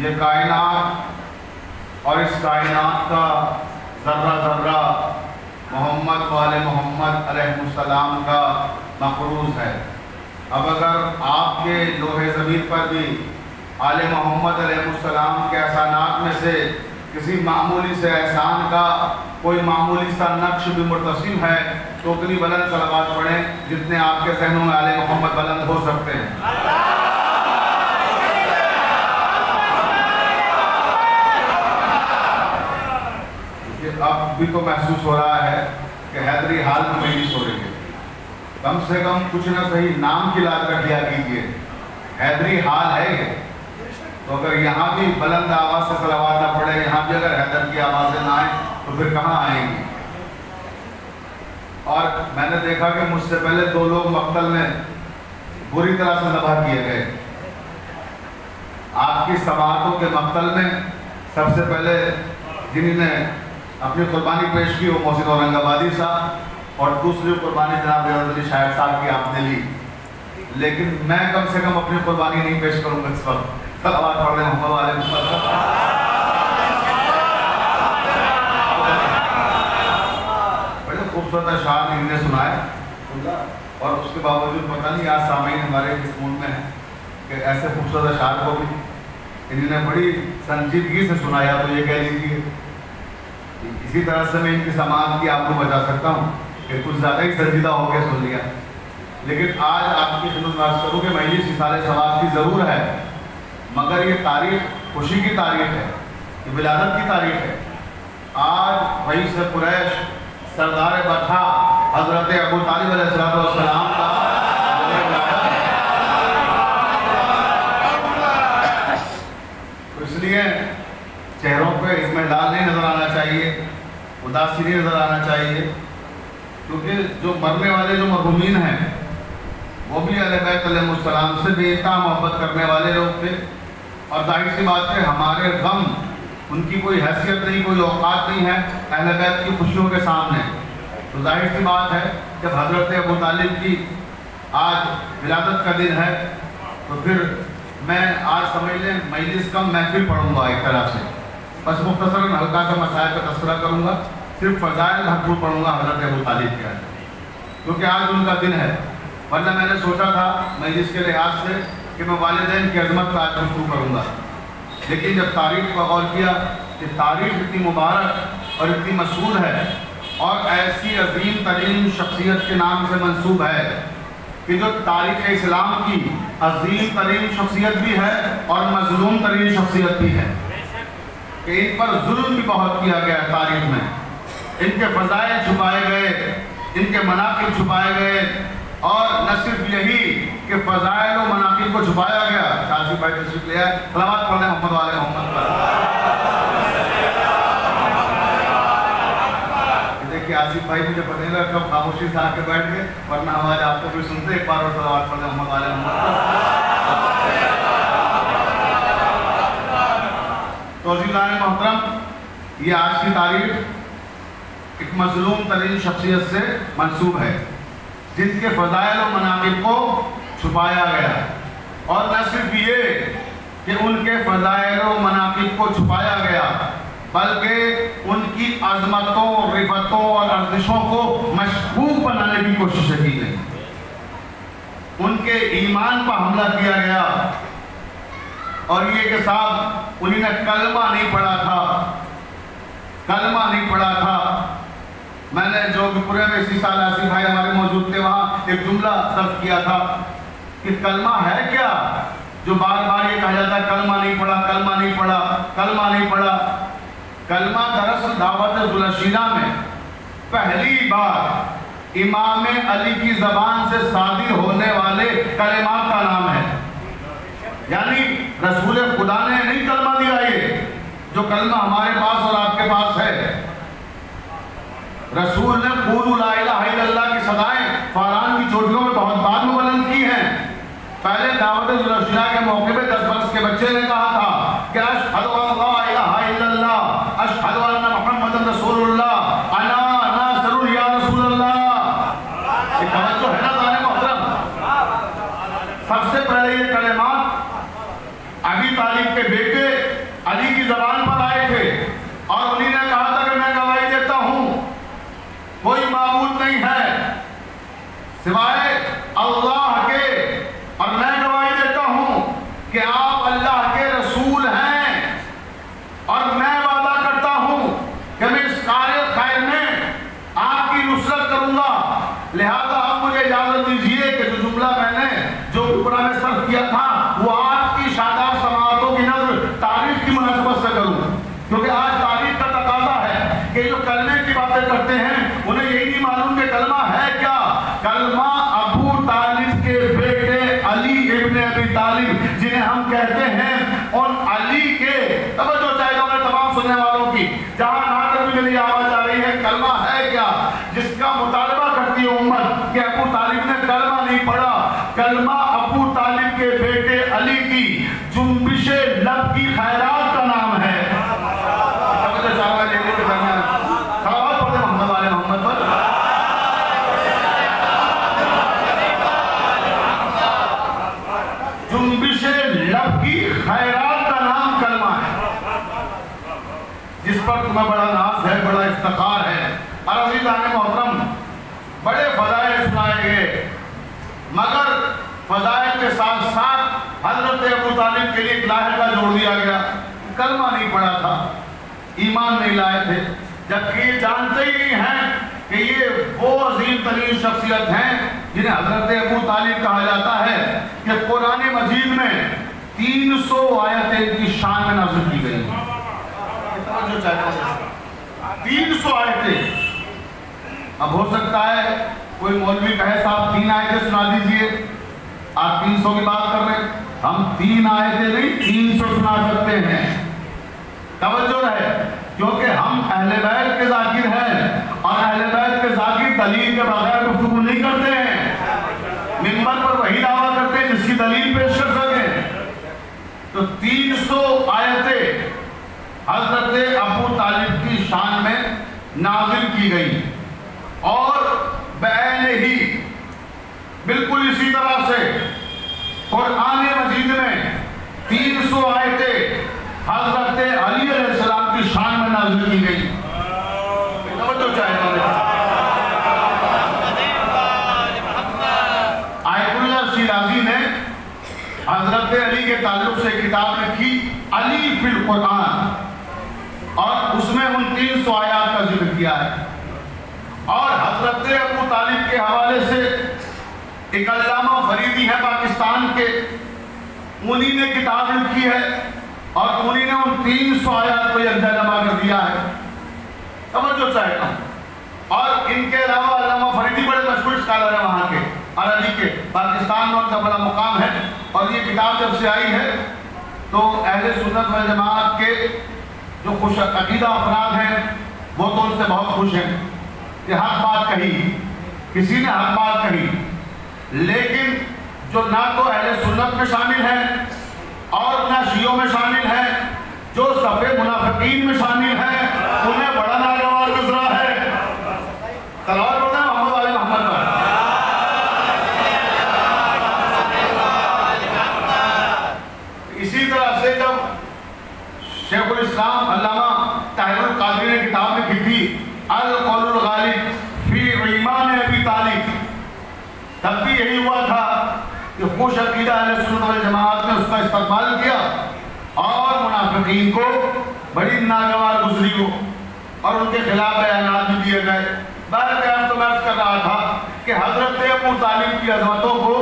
ये कायनात और इस कायनात का ज़र्रा ज़र्रा, मोहम्मद वाले मोहम्मद अलैहिस्सलाम का मकरूज है। अब अगर आपके लोहे ज़मीन पर भी आले मोहम्मद अलैहिस्सलाम के एहसानात में से किसी मामूली से एहसान का कोई मामूली सा नक्श भी मुतसिम है तो उतनी बुलंद सलवात पढ़ें जितने आपके जहनों में आले मोहम्मद बुलंद हो सकते हैं कि अब भी तो महसूस हो रहा है कि हैदरी हाल में नहीं सो रही है कम से कम कुछ ना सही नाम की लाद रख लिया कीजिए। हैदरी हाल है ये। तो अगर यहाँ भी बुलंद आवाज़ से सलावात ना पड़े, यहाँ भी अगर हैदर की आवाज़ें ना आए तो फिर कहाँ आएँगी? और मैंने देखा कि मुझसे पहले दो लोग मक्तल में बुरी तरह से तबाह किए गए। आपकी समातों के मक्तल में सबसे पहले जिन्होंने अपनी कुर्बानी पेश की वो मोहसिन औरंगाबादी साहब और दूसरी कुर्बानी जनाब रियाज अली साहब की आपने ली। लेकिन मैं कम से कम अपनी कुर्बानी नहीं पेश करूँगा इस वक्त। सलावत पढ़ रहे बड़े खूबसूरत अशार इन्होंने सुनाए। और उसके बावजूद पता नहीं आज सामीन हमारे किस मूड में है कि ऐसे खूबसूरत अशार को भी इन्होंने बड़ी संजीदगी से सुनाया तो ये कह लीजिए। इसी तरह से मैं इनकी समाज की आपको बता सकता हूँ कि कुछ ज़्यादा ही संजीदा होकर सुन लिया। लेकिन आज आपकी खिदमत बात करूँ कि मजलिस सारे सवाब की ज़रूर है, मगर ये तारीख खुशी की तारीख है, ये विलादत की तारीख है। आज वही से कुरैश सरदार बठा हज़रत अबू तालिब सलाम का तो इसलिए चेहरों पे इसमें लाल नहीं नज़र आना चाहिए उदासी नहीं नज़र आना चाहिए, क्योंकि जो मरने वाले, जो मरहूमिन हैं, वो भी अलैतम से बेता मोहब्बत करने वाले लोग थे। और ज़ाहिर सी बात है, हमारे गम, उनकी कोई हैसियत नहीं, कोई औकात नहीं है अहल बैत की खुशियों के सामने। तो ज़ाहिर सी बात है, जब हज़रत अबू तालिब की आज विलादत का दिन है तो फिर मैं आज समझ लें, मजलिस कम महफिल पढ़ूँगा एक तरह से। बस मुख्तसर हल्का सा मसायल का तस्करा करूँगा। सिर्फ़ फ़जाइल भरपूर पढ़ूँगा, हज़रत अबू तालिब के क्योंकि आज उनका दिन है। वरना मैंने सोचा था मैं के लिहाज से कि मैं वालदेन की अजमत का आज शुरू करूँगा। लेकिन जब तारीख का गौर किया कि तारीख इतनी मुबारक और इतनी मशहूर है और ऐसी अजीम तरीन शख्सियत के नाम से मंसूब है कि जो तारीख इस्लाम की अजीम तरीन शख्सियत भी है और मजलूम तरीन शख्सियत भी है। कि इन पर जुल्म भी बहुत किया गया है तारीख में। इनके फ़जाइल छुपाए गए, इनके मनाकिब छुपाए गए, और न सिर्फ़ यही कि फ़जाइल और मनाकिब को छुपाया गया। शाजी भाई तशरीफ़ लिया सलामत पढ़ने मोहम्मद वाले मोहम्मद पर। देखिए, आसिफ भाई मुझे पता नहीं लगा, कब खामोशी से आके बैठ गए, वरना हमारे आपको भी सुनते, एक बार और सलामत पढ़ने मोहम्मद वाले मोहम्मद तो मोहतरम, ये आज की तारीख एक मजलूम तरीन शख्सियत से मंसूब है, जिनके फ़जाइल और मनाकिब को छुपाया गया। और न सिर्फ़ ये कि उनके फ़जाइल और मनाकिब को छुपाया गया, बल्कि उनकी अजमतों रिफतों और अर्जिशों को मशहूर बनाने की कोशिश की गई। उनके ईमान पर हमला किया गया। और ये के साथ उन्होंने कलमा नहीं पढ़ा था, कलमा नहीं पढ़ा था। मैंने जोधपुरे में इसी साल आसिफ भाई हमारे मौजूद थे, वहाँ एक जुमला सर्च किया था। कि कलमा है क्या? जो बार बार ये कहा जाता है, कलमा नहीं पढ़ा, कलमा नहीं पढ़ा, कलमा नहीं पढ़ा। कलमा दरअसल दावत जुलशीला में। पहली बार इमाम अली की जबान से शादी होने वाले कलेमात का नाम है। यानी रसूल खुदा ने नहीं कलमा दिया ये, जो कलमा हमारे पास और आपके पास है। रसूल ने की सदाएँ फारान की चोटियों में बहुत बाद में बुलंद की है। पहले दावत के मौके पे दस वर्ष के बच्चे ने कहा था कि अशहदु अल्ला इलाहा इल्लल्लाह अशहदु अन्ना मुहम्मदन रसूलुल्लाह अना नासरुल या रसूलल्लाह ये तवज्जो है ना ताने मोहतरम सबसे पहले ये कलेमात अभी तालिब के बेटे अली की जबान पर आए थे और उन्हीं ने कहा था कि मैं गवाही देता हूँ कोई माबूद नहीं है सिवाय अल्लाह के और मैं गवाही देता हूँ कि आप अल्लाह के रसूल हैं और मैं वादा करता हूँ कि मैं इस कार्य खैर में आपकी नुसरत करूँगा लिहाजा आप मुझे इजाज़त दीजिए कि जो जुमला मैंने जो टुकड़ा में सर्व किया था वो आपकी शादाब समातों की नज़र तारीफ़ की मुनासबत से करूँ क्योंकि आज तारीफ़ का तकाजा है कि जो कलमे की बातें करते हैं उन्हें यही नहीं मालूम कि कलमा है क्या कलमा अबू तालिब के बेटे अली इब्ने अबी तालिब जिन्हें हम कहते हैं उन अली के तवज्जो चाहिए होगा तमाम सुनने वालों की जहाँ जहाँ तक भी मेरी आवाज़ आ रही है कलमा है क्या जिसका मुतालबा करती है उम्मत कि अबू तालिब ने कलमा नहीं पढ़ा कलमा अबू तालिब के बेटे अली की जुम्बिश लब की खैरात का नाम है तवज्जो चाहूँगा लेने के दरमियान सलावत पढ़े मोहम्मद वाले मोहम्मद पर जुम्बिश लब की खैरात का नाम कलमा है जिस पर तुम्हें बड़ा नाज है बड़ा इफ्तार है और अभी जाने मोहतरम बड़े गए मगर फजाइल के साथ साथ हज़रत अबू तालिब के लिए एक लाहे का जोड़ दिया गया। कलमा नहीं पड़ा था, ईमान नहीं लाए थे, जबकि ये जानते ही नहीं हैं कि ये वो अजीम तरीन शख्सियत हैं जिन्हें हज़रत अबू तालिब कहा जाता है कि कुरान मजीद में 300 आयतें इनकी शान में नाजिल की गई तीन सौ आयतें। अब हो सकता है कोई मौलवी कहे, साहब, तीन आयतें सुना दीजिए। आप तीन सौ की बात कर रहे हैं। हम तीन आयतें नहीं, तीन सौ सुना सकते हैं। तवज्जो रहे, क्योंकि हम अहले बैत के जाकिर हैं और अहले बैत के जाकिर दलील के बगैर गुफ्तगू नहीं करते हैं। मिंबर पर वही दावा करते हैं जिसकी दलील पेश कर सके। तो 300 आयतें हज़रत अबू तालिब की शान में नाजिल की गई। और बैन ही बिल्कुल इसी तरह से। कुरान मजीद में 300 आयतें हज़रत अली अलैहिस्सलाम की शान में नाजिल की गई। शिराजी ने हज़रत अली के ताल्लुक से किताब लिखी, अली फिल कुरान, और उसमें उन तीन सौ आयात का ज़िक्र किया है। और हज़रत अबू तालिब के हवाले से एक अल्लामा फरीदी है पाकिस्तान के। उन्हीं ने किताब लिखी है और उन्हीं ने उन तीन सौ आयात को यकजा जमा कर दिया है। समझो चाहता और इनके अलावा अल्लामा फरीदी बड़े मशहूर स्कॉलर है वहाँ के, अरबी के। पाकिस्तान में उनका बड़ा मुकाम है और ये किताब जब से आई है तो अहले सुन्नत वल जमात के जो खुश अकीदा अफराद हैं, वो तो उनसे बहुत खुश हैं। कि हक बात कही, किसी ने हक बात कही, लेकिन जो ना तो अहले सुन्नत में शामिल है और ना शियों में शामिल है, जो सफ़ेद मुनाफिकीन में शामिल है, उन्हें बड़ा नागवार गुजरा है। तलावर बोलते हैं मोहम्मद वाले मोहम्मद पर इसी तरह से जब शेखुल इस्लाम अल्लामा ताहिरुल कादरी ने किताब लिखी थी अल कौलुल गालिब फ़ी ईमान अबी तालिब तब भी यही हुआ था जमात ने उसका इस्तेमाल किया और मुनाफिकीन को, बड़ी नागवार गुजरी को, और उनके खिलाफ बयान भी दिए गए। बहरकैफ तो मैं कर रहा था कि हज़रत अबू की अजमतों को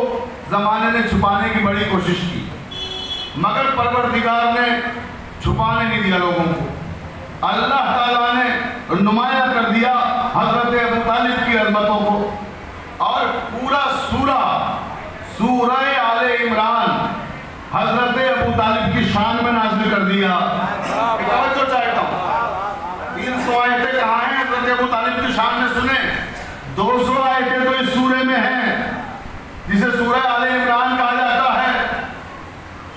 ज़माने ने छुपाने की बड़ी कोशिश की, मगर परवरदिगार ने छुपाने नहीं दिया लोगों को। अल्लाह ताला ने नुमाया कर दिया हज़रत अबू की अजमतों को, और पूरा सूरा सूरह आले इमरान, हज़रत अबू तालिब की शान में नाजिल कर दिया। तीन सौ आयतें कहाँ हैं? हज़रत अबू तालिब की शान में सुने। दो सौ आयतें तो इस में हैं, जिसे सूरह आले इमरान कहा जाता है।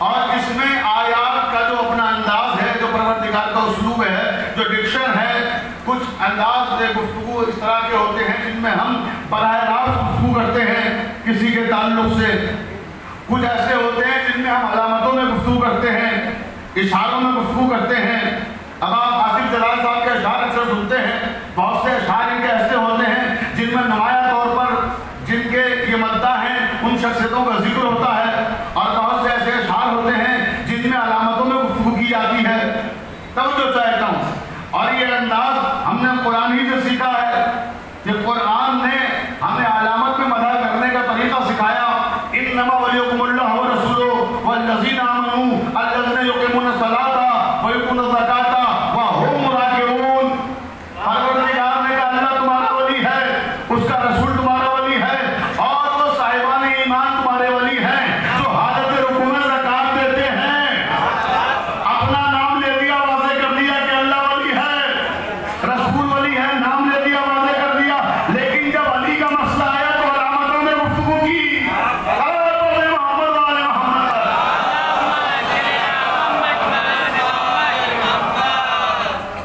और इसमें आयात का जो अपना अंदाज है, जो परवरदिगार का उसलूब है, जो डिक्शन है, कुछ अंदाज गुफ्तु इस तरह के होते हैं, जिनमें हम बरह रास्त गुफ्तु करते हैं किसी के ताल्लुक से। कुछ ऐसे होते हैं जिनमें हम अलामतों में गुफ्तु करते हैं, इशारों में गुफ्तु करते हैं। अब आप आसिफ जलाल साहब के अशार अक्सर सुनते हैं, बहुत से अशार इनके ऐसे होते हैं जिनमें नुमाया तौर पर जिनके ये मद्दा है, उन शख्सियतों का ज़िक्र होता है और बहुत से ऐसे अशार होते हैं जिनमें अलामतों में गुफ्तु की जाती है तब जो चाहता हूँ और ये अंदाज हमने कुरान ही से सीखा है कि कुरान ने हमें अलामत में मदद करने का तरीका सिखाया इन नमा वलीकुमुल्लाह व रसूलो वल्लज़ीना आमनू अल्लज़ीना युकीमुन सलाता व युतून ज़काता व हुम राकिऊन परवरदिगार ने कहा अल्लाह तुम्हारा वली है उसका रसूल तुम्हारा वली है और वो साहिबान ईमान तुम्हारे वली हैं जो हालत रुकू में ज़कात देते हैं अपना नाम ले दिया वाजे कर दिया कि अल्लाह वली है रसूल वली है नाम ले दिया वाजे कर दिया लेकिन जब अली का मसला आया तो अलामतों में गुफ्तगू की अरे बोले मोहम्मद वाले मोहम्मद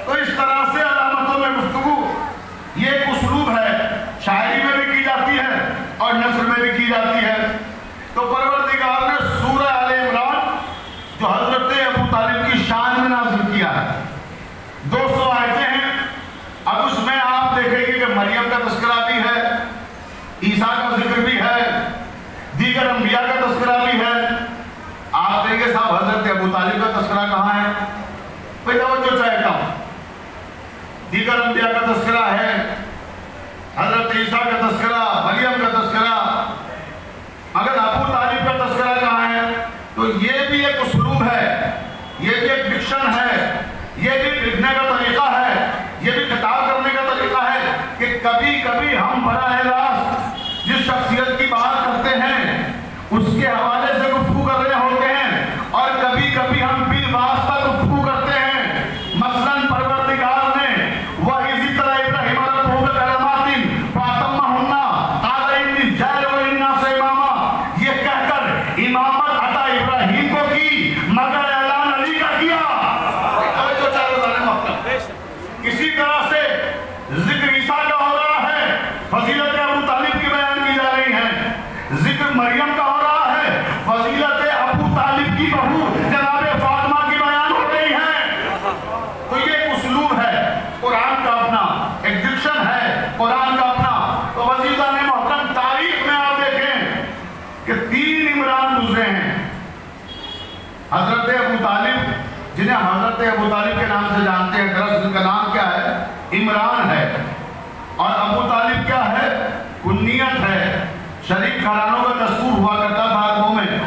तो इस तरह से अलामतों में गुफ्तगू ये एक उसलूब है शायरी में भी की जाती है और नस्र में भी की जाती है। तो परवरदिगार ने सूरह आले इमरान, जो हज़रत अबू तालिब की शान में नाजिल किया है। दो सौ आयतें हैं। अब उसमें आप देखेंगे कि मरियम का तस्करा भी है, ईसा का ज़िक्र भी है, दीगर अंबिया का तस्करा भी है। आप देखेंगे साहब, हज़रत अबू तालिब का तस्करा कहाँ है? भाई तवज्जो चाहता हूँ दीगर अंबिया का तस्करा है, हज़रत ईसा का तस्करा मरियम का तस्करा मगर अबू तालिब का तस्करा कहाँ है तो ये भी एक उसलूब है ये भी एक डिक्शन है। ये भी लिखने का तरीका है ये भी किताब करने का तरीका है कि कभी कभी हम बड़ा रास्त जिस शख्सियत की बात करते हैं उसके हवाले से गुफ्तगू कर रहे होते हैं और कभी कभी हम बिल वास्ता गुफ्तगू करते हैं मसलन परवरदिगार ने वह इसी तरह इब्राहिम रब्बुहु बिकलमातिन फातम्माहुन्ना क़ाल इन्नी जाइलु लिन्नास इमामा ये कहकर इमामत अता इब्राहिम को की मगर ऐलान अली का किया अरे जो चारों जाने मतलब इसी तरह से ज़िक्र ईसा का हो रहा है फजीलत अबू तालिब की बयान की जा रही है ज़िक्र मरियम का हो रहा है फजीलत अबू तालिब की बहू जनाब फातिमा की बयान हो रही है तो ये एक उसलूब है कुरान का अपना एक डिक्शन है कुरान का अपना तो वजीदा ने मोहतरम तारीख में आप देखें कि तीन इमरान गुजरे हैं हज़रत अबू तालिब, जिन्हें हज़रत अबू तालिब के नाम से जानते हैं, दरअसल उनका नाम क्या है? इमरान है। और अबू तालिब क्या है? कुन्नियत है। शरीफ घरानों का दस्तूर हुआ करता था अरबों में।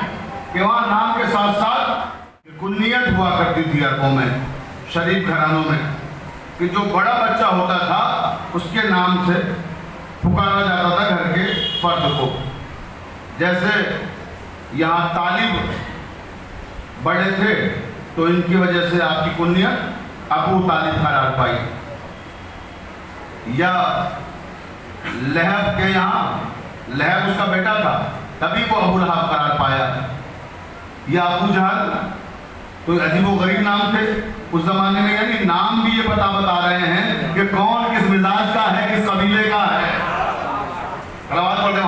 कि वहाँ नाम के साथ साथ कुन्नियत हुआ करती थी अरबों में शरीफ घरानों में। कि जो बड़ा बच्चा होता था, उसके नाम से पुकारा जाता था घर के फर्द को। जैसे यहाँ तालिब बड़े थे तो इनकी वजह से आपकी कुन्नियत अबू तालिब करार पाई। या लहब के यहाँ लहब उसका बेटा था, तभी वो अबू लहब करार पाया। या अबू जहल तो अजीब गरीब नाम थे, उस जमाने में, यानी नाम भी ये बता बता रहे हैं कि कौन किस मिजाज का है, किस कबीले का है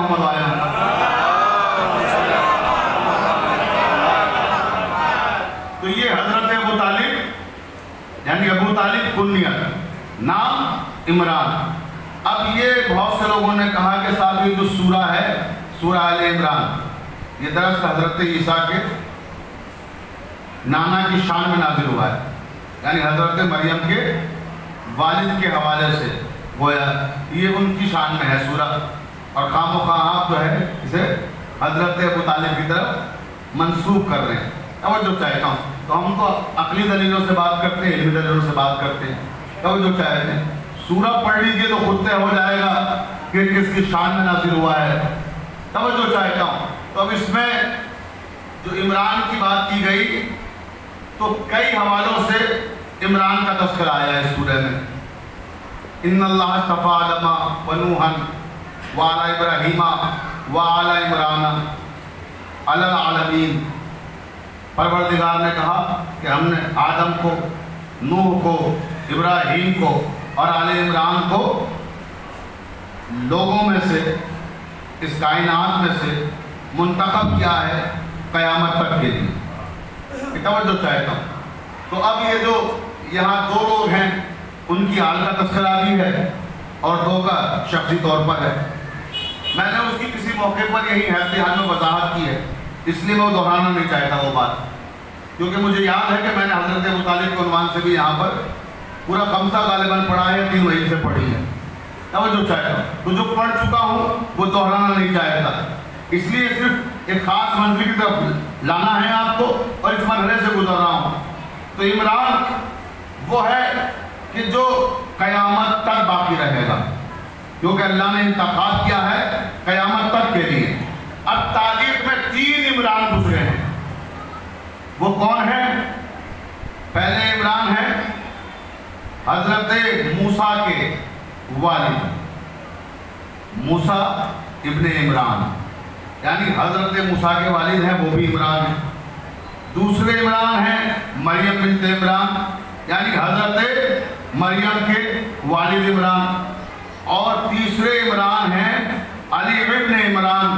मोहम्मद वाले तो ये हज़रत अबू तालिब यानी अबू तालिब कुन्नियत नाम इमरान। अब ये बहुत से लोगों ने कहा कि साहब, ये जो सूरा है, सूरा अल इमरान, ये दरअसल हज़रत ईसा के नाना की शान में नाजिल हुआ है। यानी हज़रत मरियम के वालिद के हवाले से गोया, ये उनकी शान में है सूरत और खाम आप जो है, इसे हज़रत अबू तालिब की तरफ़ मंसूब कर रहे हैं। अब जो चाहता हूँ तो हम तो अकली दलीलों से बात करते हैं, इलमी दलीलों से बात करते हैं। तब जो चाहते हैं सूरत पढ़ लीजिए तो खुद तय हो जाएगा कि किसकी शान में नाजिल हुआ है। तब जो चाहता हूँ तो अब इसमें जो इमरान की बात की गई तो कई हवालों से इमरान का तस्कर आया है सूर्य में। इन तफ़ा बनूहन वाला इब्राहिमा वाला इमरान अलमीन परवरदिगार ने कहा कि हमने आदम को, नूह को इब्राहिम को और आल इमरान को, लोगों में से, इस कायनात में से मुंतखब किया है क़यामत तक के लिए। तवज्जो चाहता हूँ। तो अब ये जो यहाँ दो लोग हैं, उनकी हाल का तस्करा भी है और दो का शख्सी तौर पर है। मैंने उसकी किसी मौके पर यही हैत में वजाहत की है, इसलिए मैं दोहराना नहीं चाहता वो बात। क्योंकि मुझे याद है कि मैंने हज़रत मुतालिब के से भी यहाँ पर पूरा कमसा गालिबान पढ़ा है, तीन महीने से पढ़ी है। चाहता तो जो पढ़ चुका हूँ, वो दोहराना नहीं चाहता इसलिए सिर्फ़ एक खास मंजिल की तरफ़ लाना है आपको और इस मरहले से गुजर रहा हूँ। तो इमरान, वो है कि जो कयामत तक बाकी रहेगा। क्योंकि अल्लाह ने इंतखा किया है कयामत तक के लिए। अब तारीख में तीन इमरान गुजरे हैं। वो कौन है? पहले इमरान है हज़रत मूसा के वालिद, मूसा इब्ने इमरान। यानी हज़रत मूसा के वालिद हैं, वो भी इमरान है। दूसरे इमरान हैं, मरियम बिन इमरान। यानी हज़रत मरियम के वालिद इमरान। और तीसरे इमरान हैं अली इब्न इमरान,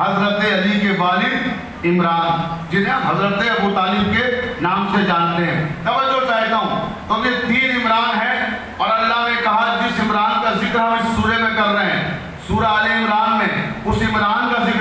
हज़रत अली के वालिद। इमरान जिन्हें हज़रत अबू तालिब के नाम से जानते हैं। तवज्जो चाहता हूँ। तो ये तीन इमरान है और अल्लाह ने कहा, जिस इमरान का ज़िक्र हम इस सूर्य में कर रहे हैं सूर्य आल इमरान में, उस इमरान का ज़िक्र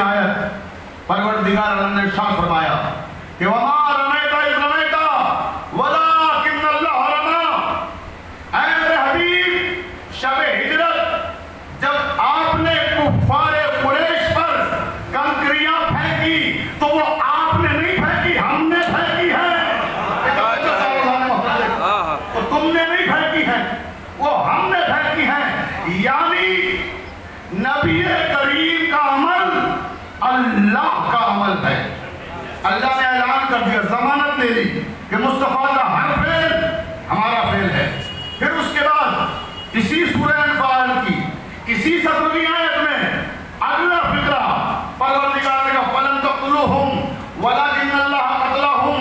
आयत परवरदिगार ने शाह फरमाया कि वहाँ अमल है। अल्लाह ने ऐलान कर दिया, जमानत दे दी कि मुस्तफ़ा का हर फेल हमारा फेल है। फिर उसके बाद इसी सूर्य की, इसी सत्रहवीं आयत में अगला फिक्रा परवरदिगार ने कहा फलन तक़तलूहुम वलाकिन अल्लाह क़तलहुम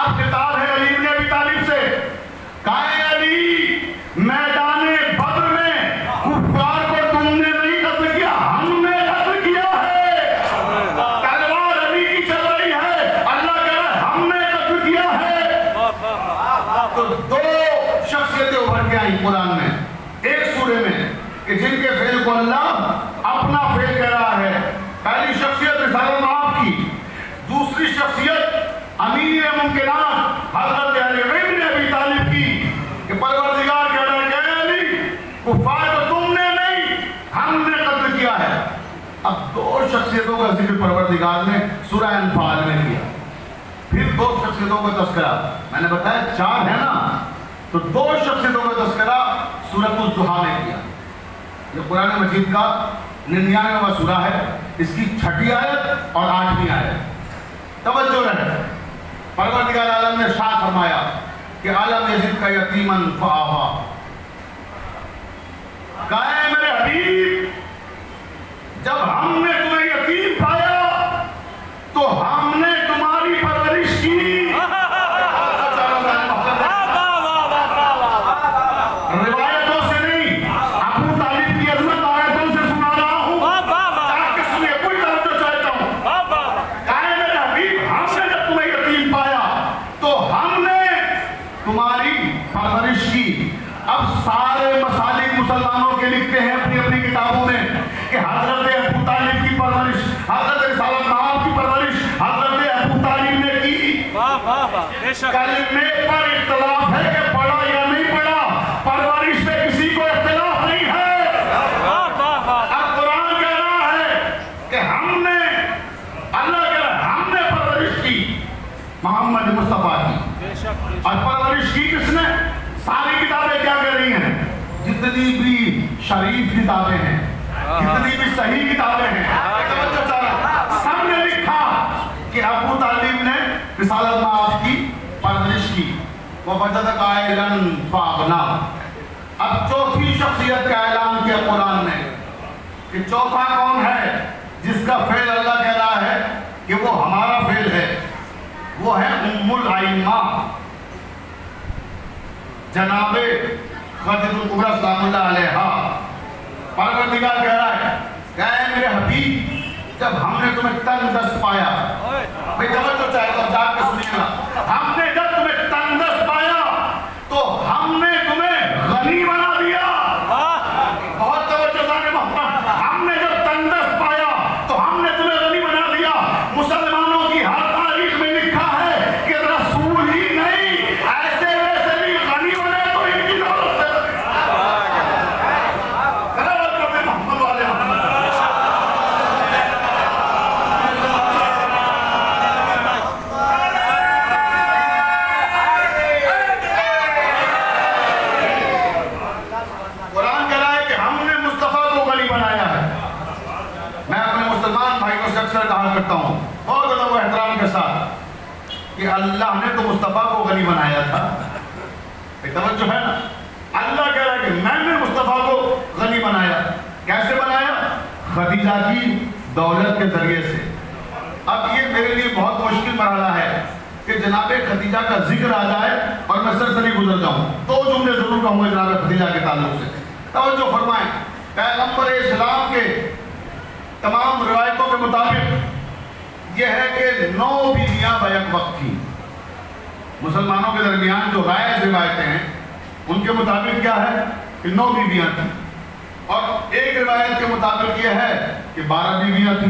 अब खिताब है अली इब्न अबी तालिब से काहे अली मैदान बद्र में कुफार को तुमने नहीं कत्ल किया हमने कत्ल किया है तलवार अली की चल रही है अल्लाह कह रहा है हमने कत्ल किया है तो दो शख्सियतें उभर के आई कुरान में एक सूरे में कि जिनके फेल को अल्लाह अपना फेल कह रहा है पहली शख्सियत रिसालत माफ़ की दूसरी शख्सियत अमीर मुमकिनात हज़रत अली इब्न अबी तालिब की कि परवरदिगार कह रहा है कि अली कुफार को तुमने नहीं हमने कत्ल किया है अब दो परवरदिगार ने सूरह अनफाल में किया। फिर दो शख्सियतों का तस्करा। मैंने बताया चार है ना तो दो शख्सियतों का तस्करा सूरत दुहा में किया। ये कुरान मजीद का निन्यानवा सूरा है। इसकी छठी आयत और आठवीं आयत। तवज्जो रहे। परवरदिगार आलम ने शाह फरमाया कि आलम यजिद का यतीमन फाहा काहे मेरे हबीब, जब हमने तुम्हें तो हमने तुम्हारी परवरिश की रिवायतों से नहीं अबू तालिब की अजमत आयतों से सुना रहा हूँ ताकि सुनिए कोई तवज्जो चाहता हूँ काहे मेरे हबीब हमने जब तुम्हें यतीम पाया तो हमने तुम्हारी परवरिश की अब सारे मसालिक मुसलमानों के लिखते हैं अपनी अपनी किताबों में कि हज़रत अबू तालिब की परवरिश हज़रत रिसालत नाम की परवरिश हज़रत अबू तालिब ने की कलमे पर इख्तलाफ है कि पढ़ा या नहीं पढ़ा परवरिश पे किसी को इख्तलाफ नहीं है। अब कुरान कह रहा है कि हमने अल्लाह कह रहा हमने परवरिश की मोहम्मद मुस्तफ़ा की। और परवरिश की किसने? सारी किताबें क्या कह रही हैं? जितनी भी शरीफ किताबें हैं जितनी भी सही किताबें हैं चारा, सबने लिखा कि अबू तालिब ने रिसालत माफ़ की की वो बदत कायलन अब चौथी शख्सियत का ऐलान किया कुरान ने कि चौथा कौन है जिसका फेल अल्लाह कह रहा है कि वो हमारा फेल है? वो है उम्मुल आइमा। जनाबे परवरदिगार कह रहा है मेरे हबीब, जब हमने तुम्हें तंदस्त पाया। भाई चाहे तो के सुनिएगा। हमने जब तो हमने तुम्हें गनी बना दिया बहुत तवज्जो सारे मोहम्मद हमने जब तंदस्त पाया तो हमने तुम्हें गनी बना दिया मुसलमानों की हर तारीख में लिखा है कि रसूल ही नहीं ऐसे वैसे भी गनी बने तो इनकी दौलत से बराबर करते मोहम्मद वाले मोहम्मद कुरान कह रहा है कि हमने मुस्तफ़ा को गली बनाया है मैं अपने मुसलमान भाइयों से अक्सर कहा करता हूँ बहुत ज़्यादा वो एहतराम के साथ कि अल्लाह ने तो मुस्तफ़ा को गली बनाया था एक तवज्जो है ना अल्लाह कह रहा है कि मैंने मुस्तफ़ा को गनी बनाया कैसे बनाया खदीजा की दौलत के ज़रिए से अब ये मेरे लिए बहुत मुश्किल मरहला है कि जनाब खदीजा का ज़िक्र आ जाए और मैं सरसरी गुजर जाऊँ दो जुमले ज़रूर कहूँगा जनाब खदीजा के ताल्लुक से तवज्जो फरमाएँ पैगंबर इस्लाम के तमाम रिवायतों के मुताबिक यह है कि नौ बीवियाँ बैक वक्त थी मुसलमानों के दरमियान जो राय रिवायतें हैं उनके मुताबिक क्या है कि नौ बीवियाँ थी और एक रिवायत के मुताबिक यह है कि बारह बीवियाँ थी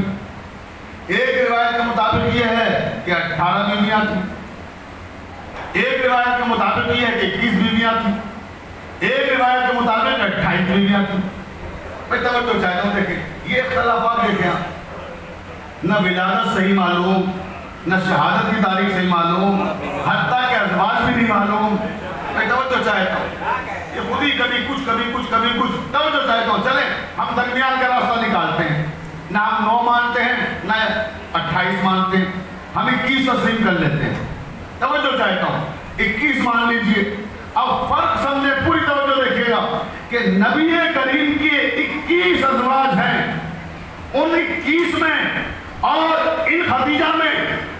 एक रिवायत के मुताबिक ये है कि अठारह बीवियाँ थी एक रिवायत के मुताबिक ये है कि इक्कीस बीवियाँ थी एक रिवायत के मुताबिक अट्ठाईस बीवियाँ थी भाई तवज्जो चाहता हूँ देखें ये इख्तलाफात देखें न सही मालूम, न शहादत की तारीख सही मालूम, हत्या के अजवाज भी नहीं मालूम। मैं तवज्जो चाहता हूँ। ये खुद ही कभी कुछ कभी कुछ कभी कुछ तवज्जो चाहता हूँ। चले, हम दरमियान का रास्ता निकालते हैं। ना हम नौ मानते हैं, ना अट्ठाईस मानते हैं। हम इक्कीस तस्लीम कर लेते हैं। तवज्जो चाहता हूँ। इक्कीस मान लीजिए। अब फ़र्क समझे पूरी तवज्जो देखिएगा कि नबी करीम के इक्कीस अजवाज हैं। उन इक्कीस में और इन खतीजा में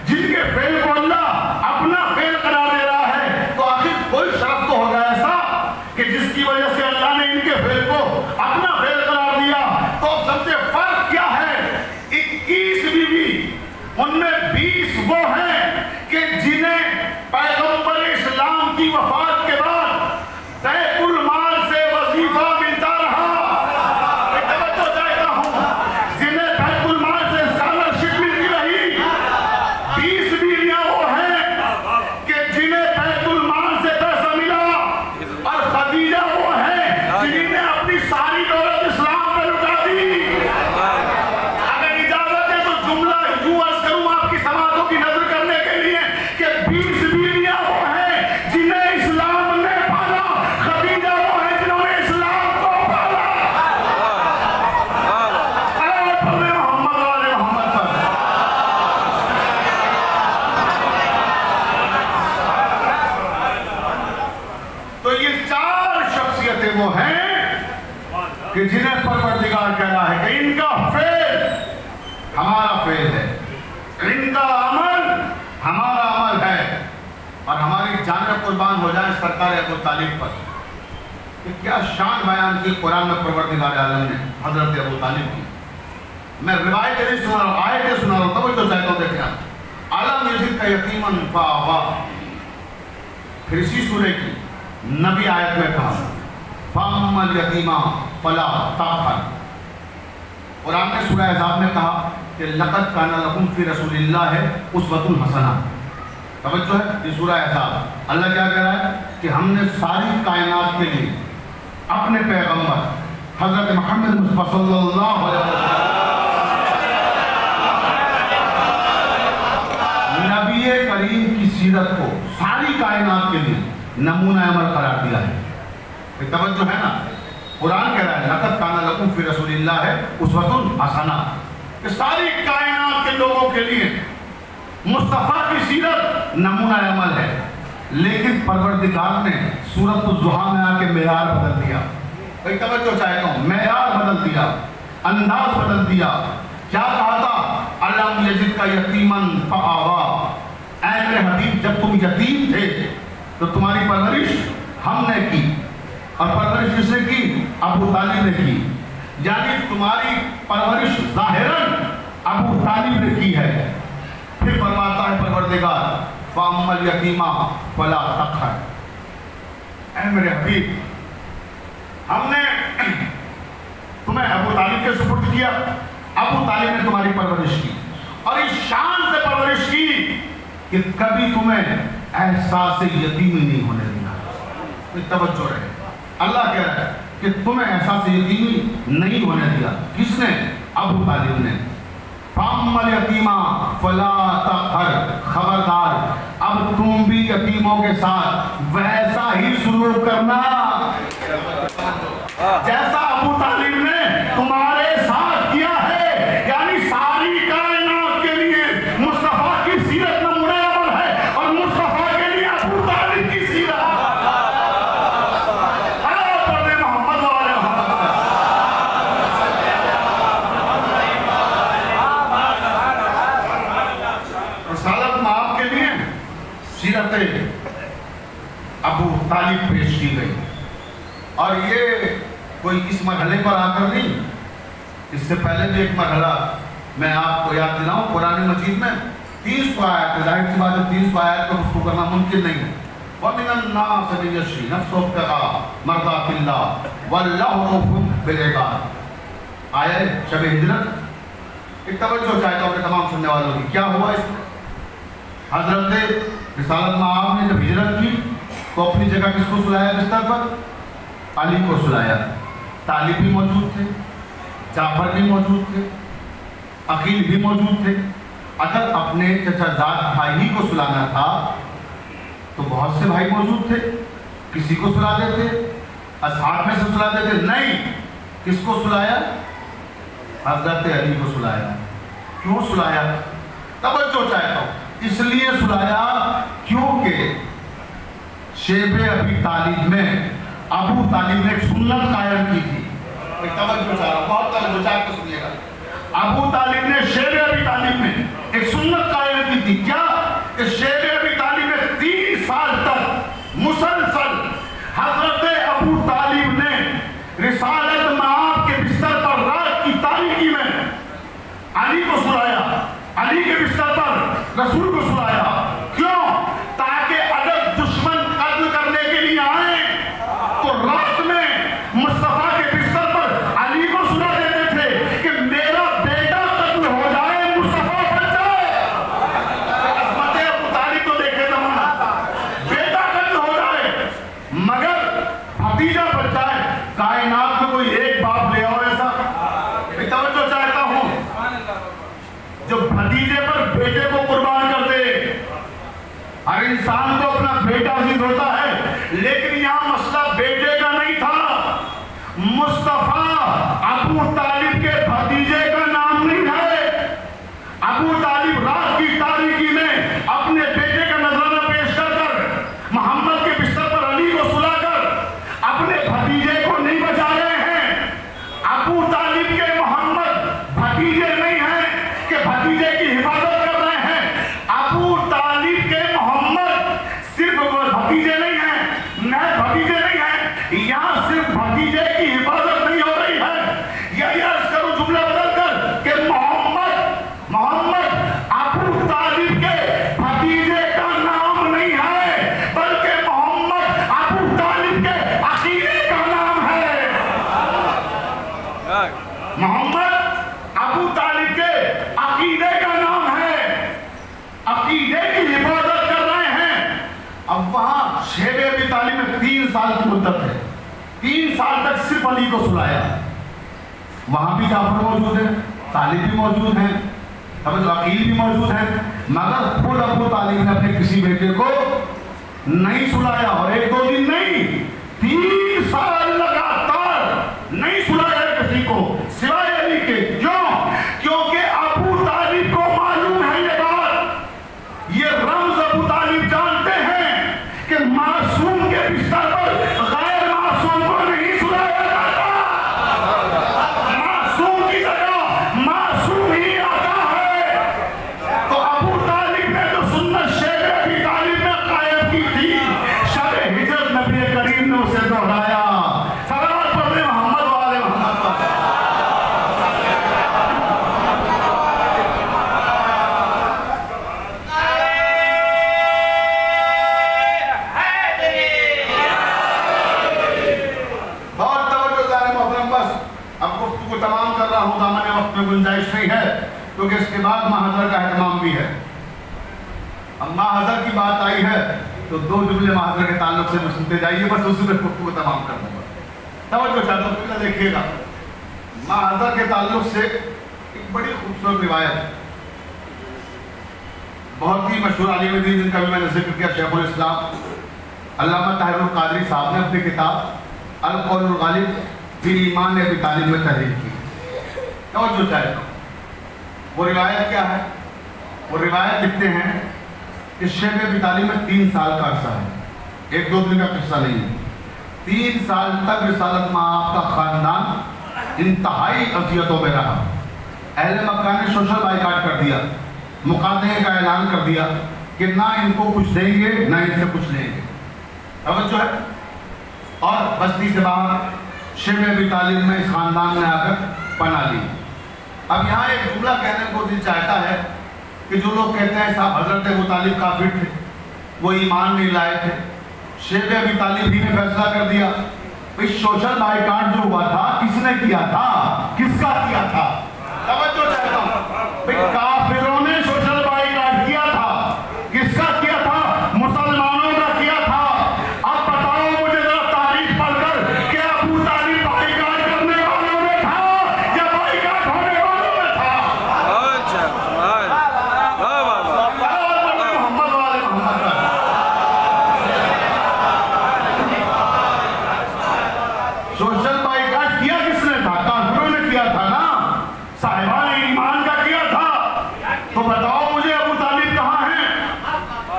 जिनके फेल को अल्लाह अपना फेल करा दे रहा है तो आखिर कोई शर्फ तो होगा ऐसा कि जिसकी वजह से अल्लाह ने इनके फेल को अपना फेल करार दिया तो अब सबसे फ़र्क क्या है इक्कीस बीवी उनमें बीस वो हैं कि जिन्हें पैगंबर इस्लाम की वफात के बाद तयकुल माल से वजीफा मिलता रहा मैं तवज्जो चाहता हूँ जिन्हें बैतुल माल से स्कॉलरशिप मिलती रही बीस बीवियाँ वो हैं कि जिन्हें बैतुल माल से पैसा मिला और खदीजा वो है जिन्हें अपनी सारी दौलत इस्लाम पे लुटा दी अगर इजाज़त है तो जुमला यूँ अर्ज़ करूँ आपकी समातों की नज़र करने के लिए कि बीस बीवियाँ वो हैं जिन्हें इस्लाम ने पाला खदीजा वो है जिन्होंने इस्लाम को पाला अरे पढ़े मोहम्मद वाले मोहम्मद पर तो ये चार शख्सियतें वो हैं कि जिन्हें परवरदिगार कह रहा है कि इनका फेल, हमारा फेल है। इनका अमल, हमारा अमल है। और हमारी जान कुर्बान हो जाए सरकार अबू तालिब पर। कि क्या शान बयान की कुरान में परवरदिगार आलम ने, हज़रत अबू तालिब की? मैं रिवायत नहीं सुना रहा हूँ, आयतें सुना रहा हूँ, तभी तो चाहता हूँ देखें आप आलम यजीद का यतीमन फावा फिर इसी सूर्य की नबी आयत में कहा फामल यतीमा फला ताफर कुरान ने सूरह अहज़ाब में कहा कि लक़द काना लकुम फ़ी रसूलिल्लाह है उसवतुल हसना। तवज्जो है ये सूरह अहज़ाब अल्लाह क्या कह रहा है कि हमने सारी कायनात के लिए अपने पैगंबर, हज़रत मोहम्मद नबी करीम की सीरत को सारी कायनात के लिए नमूना अमल करार दिया है। तवज्जो है ना? कुरान कह रहा है, लक़द काना लकुम फ़ी रसूलिल्लाह है उसवतुल हसना। कि सारी कायनात के लोगों के लिए मुस्तफ़ा की सीरत नमूना अमल है। लेकिन परवरदिगार ने सूरत जुहा में आके मेयार बदल दिया। भाई, तवज्जो चाहता हूँ मेयार बदल दिया, अंदाज बदल दिया। क्या कहा था? अल्लाह यजिद का यतीमन फआवा। ऐ मेरे हबीब, जब तुम यतीम थे तो तुम्हारी परवरिश हमने की। और परवरिश किसने की अबू तालिब ने की यानी तुम्हारी परवरिश जाहिरन अबू तालिब ने की है। फिर फरमाता है परवरदिगार फामल यतीमा, फला तखर। मेरे हबीब, हमने तुम्हें अबू तालिब के सुपुर्द किया। अबू तालिब ने तुम्हारी परवरिश की। और इस शान से परवरिश की कि कभी तुम्हें एहसास यतीमी नहीं होने कोई तवज्जो रहे। अल्लाह कह रहा है कि तुम्हें एहसास यतीमी नहीं होने दिया। किसने? अबू तालिब ने। फामल यतीमा फला तखर। खबरदार, अब तुम भी यतीमों के साथ वैसा ही सुलूक करना। जैसा अबू तालिब कोई इस मरहले पर आकर नहीं। इससे पहले भी एक मरहला मैं आपको याद दिलाऊं पुरानी मस्जिद में। तीन सौ आयत ज़ाहिर सी बात है, तीन सौ आयत का उसको करना मुमकिन नहीं है। तो, तो अपनी जगह अली को सुलाया। तालिब भी मौजूद थे, जाफ़र भी मौजूद थे, अकील भी मौजूद थे। अगर अपने चचाजाद भाई ही को सुलाना था तो बहुत से भाई मौजूद थे। किसी को सुला देते, असहाब में से सुला देते। नहीं, किसको सुलाया? हज़रत अली को सुलाया। क्यों सुलाया? तब जो चाहता हूँ। इसलिए सुलाया क्योंकि शेब अभी तालीब में अबू तालिब ने सुन्नत कायम की थी। बहुत सुनिएगा। अबू तालिब ने शेर अभी तालिब में एक सुन्नत कायम की थी। क्या? कि शेर अभी तालिब ने तीन साल तक मुसलसल हज़रत अबू तालिब ने रिसालत माप के बिस्तर पर रात की तारीखी में अली को सुनाया अली के बिस्तर पर रसूल को सुनाया क्यों ताकि अगर दुश्मन कत्ल करने के लिए आए तो रात में मुस्तफ़ा के बिस्तर पर अली को सुना देते थे कि मेरा बेटा कत्ल हो जाए मुस्तफ़ा बच जाए तारीख तो देखे जमाना बेटा कत्ल हो जाए मगर भतीजा बच जाए कायनात में कोई एक बाप ले आओ ऐसा तवज्जो चाहता हूँ जो भतीजे पर बेटे को कुर्बान कर दे हर इंसान को अपना बेटा भी होता है, लेकिन यहाँ मसला बेटे का नहीं था। मुस्तफ़ा अबू तालिब के भतीजे का नाम नहीं है अबू तालिब रात की तारीखी में अपने बेटे का नजराना पेश कर कर मोहम्मद के बिस्तर पर अली को सुलाकर अपने भतीजे को नहीं बचा रहे हैं अबू तालिब के मोहम्मद भतीजे नहीं हैं कि भतीजे की हिफाजत कर रहे हैं अबू तालिब के मोहम्मद सिर्फ़ वो भतीजे नहीं हैं मैं भतीजे नहीं हैं यहाँ सिर्फ़ भतीजे की हिफाजत नहीं हो रही है या या करो जुमला बदल कर कि मोहम्मद मोहम्मद अबू तालिब के भतीजे का नाम नहीं है बल्कि मोहम्मद अबू तालिब के अकीदे का नाम है मोहम्मद अबू तालिब के अकीदे का नाम है अकीदे की हिफाजत कर रहे हैं अब वहाँ शेर अबी तालिब में तीन साल की मुद्दत है तीन साल तक सिर्फ़ अली को सुनाया। वहाँ भी जाफ़र मौजूद है, तालिब भी मौजूद है हमें अकील भी मौजूद है, मगर खुद अबू तालिब ने अपने किसी बेटे को नहीं सुनाया और एक दो दिन नहीं, तीन गुंजाइश नहीं है, क्योंकि तो इसके बाद महाजर का एहतमाम भी है। अब महाजर की बात आई है तो दो जुमले महाजर के ताल्लुक से सुनते जाइए, बस उसी में गुफ्तु को तमाम कर दूँगा। तवज्जो चाहता हूँ देखिएगा। महाजर के ताल्लुक से एक बड़ी खूबसूरत रिवायत। बहुत ही मशहूर आलिम दीन जिनका भी मैंने ज़िक्र किया, शेखुल इस्लाम। अल्लामा ताहिर कादरी साहब ने अपनी किताब अल कौल गालिब फिर ईमान ने तालीम में तहरीर की। तवज्जो चाहता हूँ वो रिवायत क्या है? वो रिवायत लिखते हैं कि शेख तालीम में तीन साल का अरसा है। एक दो दिन का किस्सा नहीं है। तीन साल तक रिसालत माँ का खानदान इंतहाई अजियतों में रहा। अहल मक्का ने सोशल बाइकाट कर दिया। मुकादमे का ऐलान कर दिया कि ना इनको कुछ देंगे, ना इनसे कुछ लेंगे। तवज्जो है? और बस्ती से बाहर अभी तालीम में इस खानदान ने आकर पना ली। अब यहाँ एक जुमला कहने को दिल चाहता है कि जो लोग कहते हैं साहब हज़रत मुतालिब तालिब काफिर थे वो ईमान नहीं लाए थे। शेख अभी तालिब ही ने फैसला कर दिया भाई सोशल बाइकाट जो हुआ था किसने किया था? किसका किया था? तवज्जो चाहता हूँ भाई काफिरों ने सोशल बाइकाट किया था किसका किया था मुसलमानों का किया था अब बताओ मुझे जरा तारीख पढ़कर कि अबू तालिब बाइकाट करने वालों में था या बाइकाट होने वालों में था अच्छा वाह वाह वाह वाह मोहम्मद वाले मोहम्मद का सोशल बाइकाट किया किसने था काफिरों ने किया था ना साहिबान ईमान का किया था तो बताओ मुझे अबू तालिब कहाँ हैं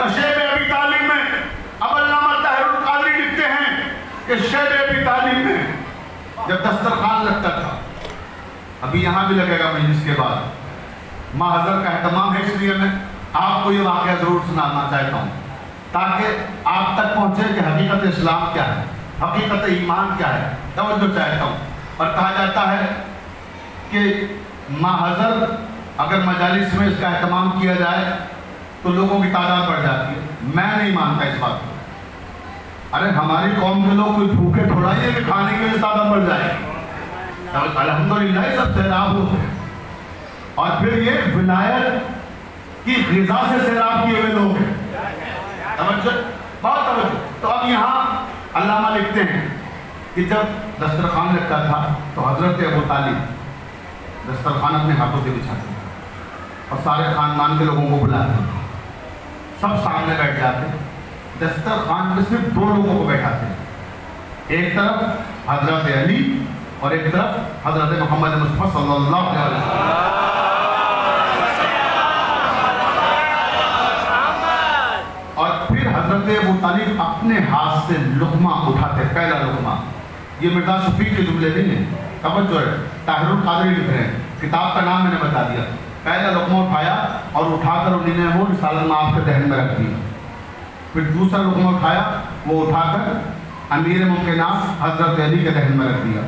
कशेब अबी तालिब में अब अल्लामा ताहिरुल कादरी लिखते हैं कि शेब अबी तालिब में जब दस्तरखान लगता था अभी यहाँ भी लगेगा मजलिस के बाद। महाजर का एहतमाम है इसलिए मैं आपको ये वाक़ ज़रूर सुनाना चाहता हूँ। ताकि आप तक पहुँचे कि हकीकत इस्लाम क्या है, हकीकत ईमान क्या है, तवज्जो चाहता हूँ। और कहा जाता है कि महाजर अगर मजालिस में इसका एहतमाम किया जाए तो लोगों की तादाद बढ़ जाती है। मैं नहीं मानता इस बात को। अरे हमारी कौम के लोग कोई भूखे थोड़ा ही है कि खाने के लिए तादाद बढ़ जाए। अल्हम्दुलिल्लाह सब सैराब होते हैं और फिर ये विलायत की गिजा से सैलाब किए हुए लोग बहुत तवज्जो। तो अब यहाँ अल्लामा लिखते हैं कि जब दस्तरखान लगता था तो हज़रत अबू तालिब दस्तरखान अपने हाथों से बिछाते और सारे खानदान के लोगों को बुलाते सब सामने बैठ जाते, दस्तरखान पे सिर्फ़ दो लोगों को बैठाते एक तरफ़ हज़रत अली और एक तरफ़ हज़रत मोहम्मद मुस्तफ़ा सल्लल्लाहु अलैहि वसल्लम। और फिर हज़रत अबू तालिब अपने हाथ से लुकमा उठाते पहला लुकमा। ये मिर्ज़ा शफीक के जुमले नहीं है। तवज्जो है, ताहिरुल कादरी लिख रहे हैं। किताब का नाम मैंने बता दिया। पहला लुकमा उठाया और उठाकर उन्होंने वो रिसालत में आपके दहन में रख दिया। फिर दूसरा लुकमा उठाया, वो उठाकर अमीर मुमकिन हज़रत अली के दहन में रख दिया।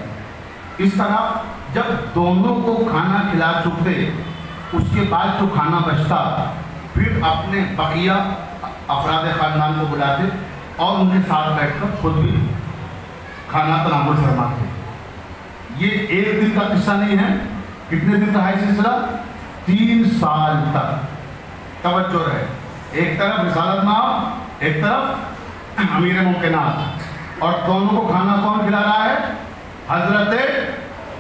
इस तरह जब दोनों को खाना खिला चुके उसके बाद जो खाना बचता, फिर अपने बकिया, अफराद ख़ानदान को बुलाते और उनके साथ बैठकर खुद भी खाना तनामुल फरमाते। ये एक दिन का किस्सा नहीं है। कितने दिन का है सिलसिला? तीन साल तक। तवज्जो रहे। एक तरफ़ रिसालत माफ़ एक तरफ़ अमीर मुमकिनात और दोनों को खाना कौन खिला रहा है? हज़रत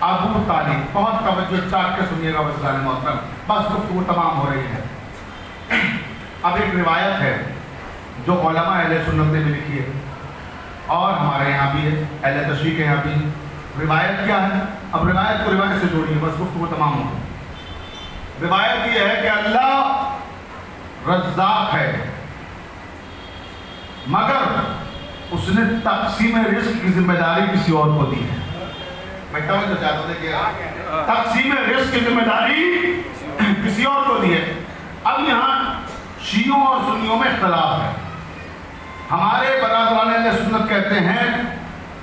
अबू तालिब, बहुत तवज्जो चाक के सुनिएगा वसलान मोहतरम। बस गुफ्तु तमाम हो रही है। अब एक रिवायत है, जो ओलमा अहले सुन्नत ने लिखी है, और हमारे यहाँ भी है, अहले तशरी के यहाँ भी रिवायत क्या है? अब रिवायत को रिवायत से जोड़िए, बस गुफ्तु तमाम हो। रिवायत ये है कि अल्लाह रज्जाक है, मगर उसने तकसीम रिस्क की ज़िम्मेदारी किसी और को दी है। तकसीम रिस्क की ज़िम्मेदारी किसी और को दी है। अब यहाँ शियों और सुन्नियों में इख्तलाफ है। हमारे बरादरान सुन्नत कहते हैं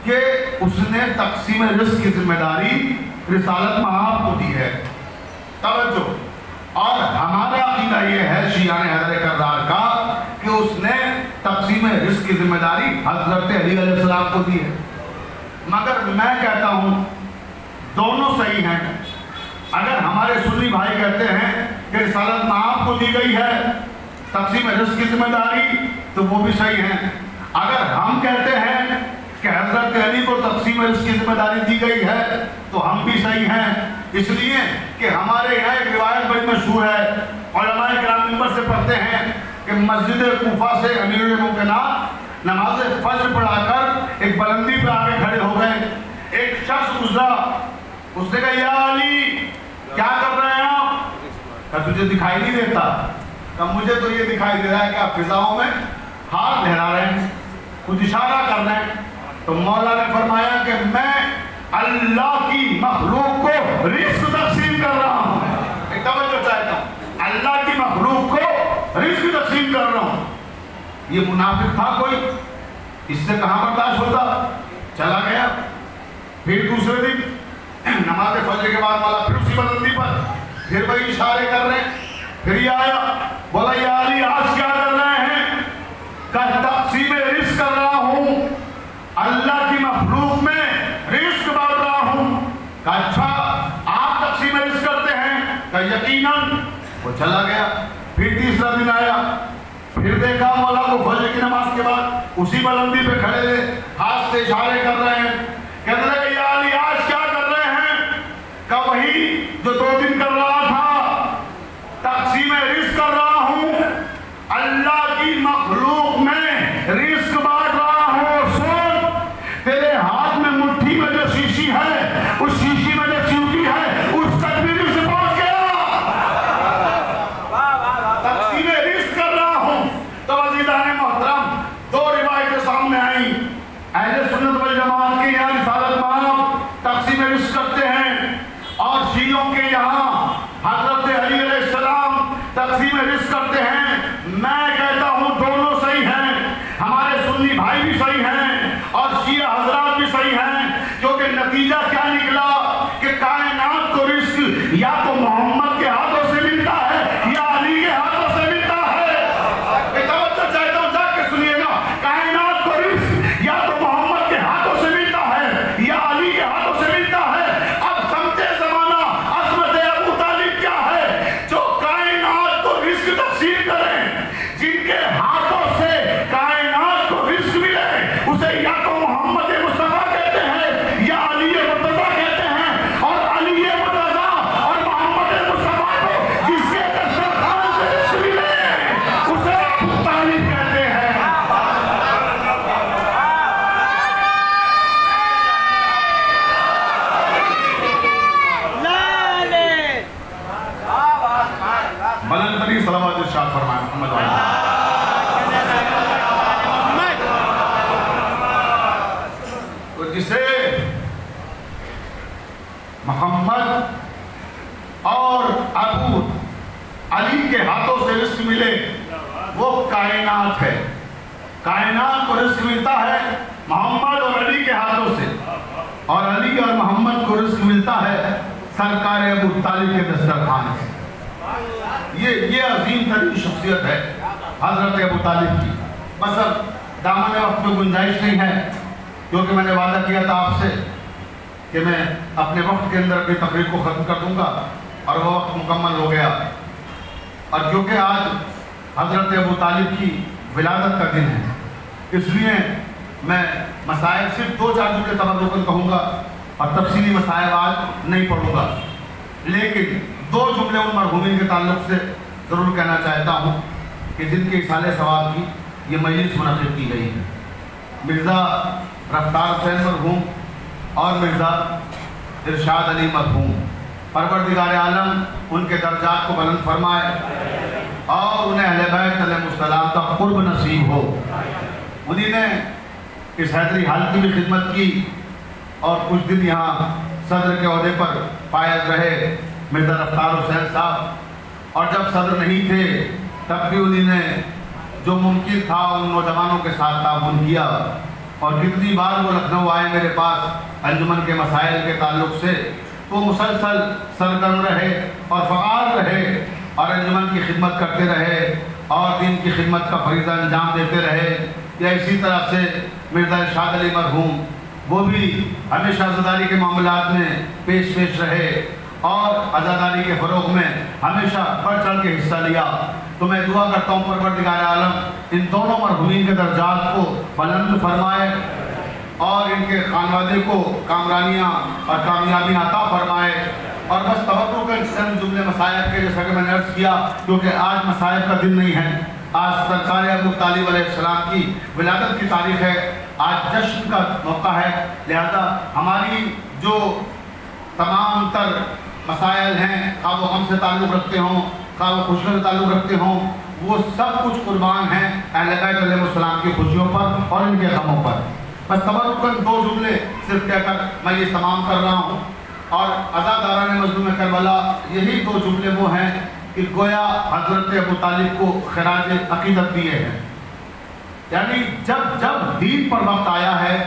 कि उसने तकसीम रिस्क की ज़िम्मेदारी रिसालत महाब को दी है। तवज्जो। और हमारा अकीदा ये है शियान हैदर करदार का कि उसने तकसीम रिस्क की ज़िम्मेदारी हज़रत अली को दी है। मगर मैं कहता हूँ दोनों सही हैं। अगर हमारे सुन्नी भाई कहते हैं कि रिसालत महाब को दी गई है, तकसीम रिस्क की ज़िम्मेदारी तो वो भी सही है। अगर हम कहते हैं कि हज़रत अली को तकसीम रिस्क की ज़िम्मेदारी दी गई है तो हम भी सही हैं। इसलिए कि हमारे यहाँ एक रिवायत बड़ी मशहूर है। और हमारे ग्राम मेंबर से पढ़ते हैं कि मस्जिद कोफा से अमीर मुमकिना नमाज़ फजर पढ़ाकर एक बुलंदी पर आके खड़े हो गए एक शख्स गुजरा उसने कहा, या अली, क्या कर रहे हैं आप? कहा, तुझे दिखाई नहीं देता। कहा, मुझे तो ये दिखाई दे रहा है कि आप फिजाओं में हाथ लहरा रहे हैं कुछ इशारा कर रहे हैं। तो मौला ने फरमाया कि मैं अल्लाह की मखलूक को रिस्क तकसीम कर रहा हूँ। एक तवज्जो चाहता हूँ। अल्लाह की मखलूक को रिस्क तकसीम कर रहा हूँ। ये मुनाफिक था कोई? इससे कहाँ बर्दाश्त होता? चला गया। फिर दूसरे दिन नमाज़ फजर के बाद वाला फिर उसी बुलंदी पर फिर वही इशारे कर रहे फिर ये आया, बोला, या अली आज क्या कर रहे हैं? कल तकसीम रिस्क कर रहा हूँ। अल्लाह की मखलूक में रिस्क बांट रहा हूँ। कहा अच्छा आप तकसीम रिस्क करते हैं? कहा, यकीनन। वो चला गया। फिर तीसरा दिन आया। फिर देखा मौला को फजर की नमाज़ के बाद उसी बुलंदी पे खड़े थे हाथ से इशारे कर रहे हैं। कहने लगे या अली आज क्या कर रहे हैं का वही जो दो दिन कर रहा था। तकसीम रिस्क कर रहा हूँ। अल्लाह की मखलूक में रिस्क बांट रहा हूँ सुन तेरे हाथ में मुट्ठी में जो शीशी है उस शीशी में जो चिमटी है उस तकबीर से पहुँच गया तकसीम रिस्क कर रहा हूँ तो अजीजान मोहतरम दो रिवायतें सामने आई अहले सुन्नत वल जमात के यहाँ रिसालत मानव तकसीम रिस्क करते हैं और शियों के यहाँ अली और मोहम्मद को रिस्क मिलता है, सरकार अबू तालिब के दस्तरखान से ये ये अजीम तरीन शख्सियत है, हज़रत अबू तालिब की। बस अब दामन वक्त में गुंजाइश नहीं है, क्योंकि मैंने वादा किया था आपसे कि मैं अपने वक्त के अंदर अपनी तकरीर को ख़त्म कर दूँगा और वह वक्त मुकम्मल हो गया। और क्योंकि आज हज़रत अबू तालिब की विलादत का दिन है, इसलिए मैं मसाइल सिर्फ़ दो चार जुमले तबरुकन कहूँगा और तफसीली मसाइल आज नहीं पढ़ूँगा। लेकिन दो जुमले उन मरहूमिन के ताल्लुक से ज़रूर कहना चाहता हूँ कि जिनके साले सवाब की ये मजलिस मुनद की गई है। मिर्ज़ा रफ्तार हुसैन मरहूम और मिर्ज़ा इरशाद अली मरहूम, परवरदिगार आलम, उनके दर्जात को बुलंद फरमाए और उन्हें अहलबैतम का कुर्ब नसीब हो। उन्हीं ने इस हैदरी हाल की भी खिदमत की और कुछ दिन यहाँ सदर के अहदे पर पायद रहे मिर्ज़ा रफ्तार हुसैन साहब। और जब सदर नहीं थे, तब भी उन्हीं ने जो मुमकिन था उन नौजवानों के साथ ताउन किया। और कितनी बार वो लखनऊ आए मेरे पास अंजुमन के मसाइल के ताल्लुक से तो मुसलसल सरगर्म रहे और फ़ार रहे और अंजुमन की खिदमत करते रहे और दिन की खिदमत का फरीज़ा अंजाम देते रहे। या इसी तरह से मिर्ज़ा इरशाद अली मरहूम वो भी हमेशा आज़ादारी के मामला में पेश पेश रहे और आज़ादारी के फ़रोग में हमेशा बढ़ चढ़ के हिस्सा लिया। तो मैं दुआ करता हूँ, परवरदिगार आलम, इन दोनों मरहूमिन के दर्जात को बुलंद फरमाए और इनके खानवादे को कामरानियाँ और कामयाबियाँ अता फरमाए और बस तवक्को के चंद जुमले मसायब के, जैसा कि मैंने अर्ज़ किया, क्योंकि आज मसायब का दिन नहीं है। आज सरकार अबू तालिब की विलादत की तारीख है। आज जश्न का मौका है। लिहाजा हमारी जो तमाम तर मसाइल हैं खा वो हमसे ताल्लुक़ रखते हों खा वो खुशियों से ताल्लुक़ रखते हों, वो सब कुछ कुर्बान हैं अहलबैतम की खुशियों पर और इनके गमों पर। बस तबरुकन दो जुमले सिर्फ़ कहकर मैं ये तमाम कर रहा हूँ। और अदादारा ने मजलूम करबला, यही दो जुमले वो हैं कि गोया हज़रत अबू तालिब को खराज अकीदत दिए हैं। यानी जब जब दीन पर वक्त आया है,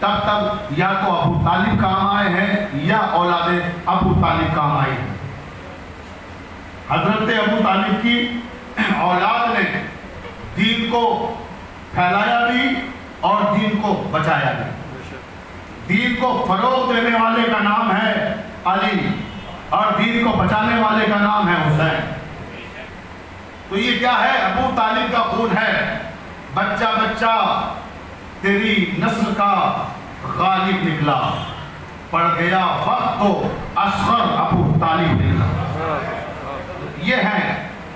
तब तब या तो अबू तालिब काम आए हैं, या औलादे अबू तालिब काम आई है। हज़रत अबू तालिब की औलाद ने दीन को फैलाया भी और दीन को बचाया भी। दीन को फरोग देने वाले का नाम है अली और दीन को बचाने वाले का नाम है हुसैन। तो ये क्या है? अबू तालिब का खून है। बच्चा बच्चा, तेरी नस्ल का गालिब निकला। पड़ गया वक्त तो असर अबू तालिब निकला। ये है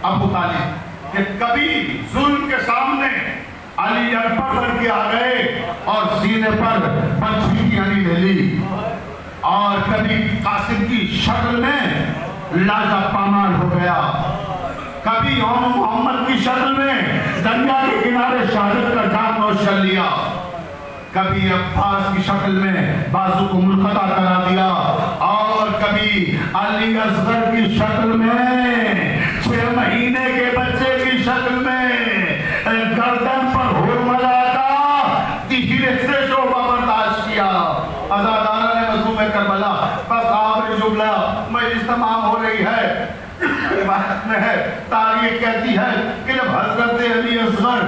अबू तालिब कि कभी जुल्म के सामने अली अनपढ़ के आ गए और सीने पर पंछी की हनी ले ली। और कभी कासिम की शक्ल में लाजा पामाल हो गया। कभी यौम मोहम्मद की शक्ल में दरिया के किनारे शहादत का ढाक नोश कर लिया। कभी अब्बास की शक्ल में बाजू को मुलखता करा दिया और कभी अली असगर की शक्ल में छह महीने के बच्चे की शक्ल में में है। तारीख कहती है कि जब हज़रत अली असगर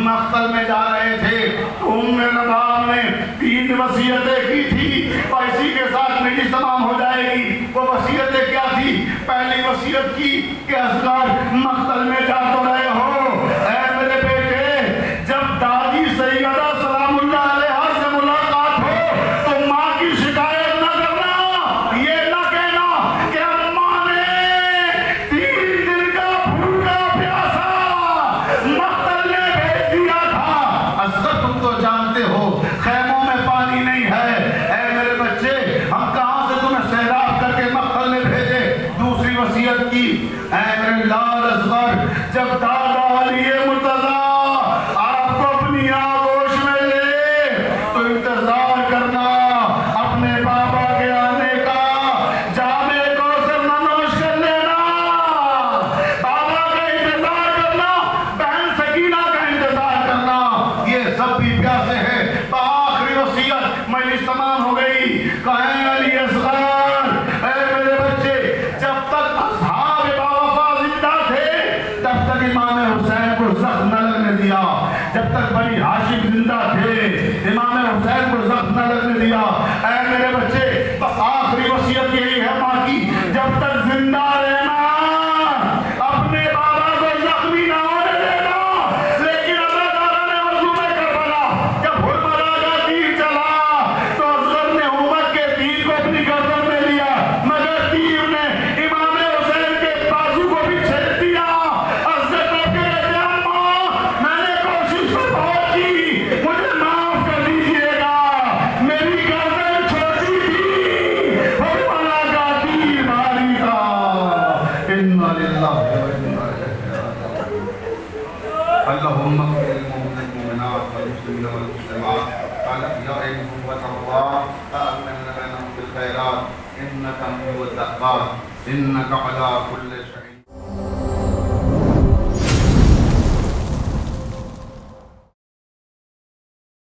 मख्तल में जा रहे थे तो उम्र नबाब ने तीन वसीयतें की थी। और इसी के साथ मेरी तमाम हो जाएगी। वो वसीयतें क्या थी? पहली वसीयत की कि असगर मख्तल में जा तो रहे।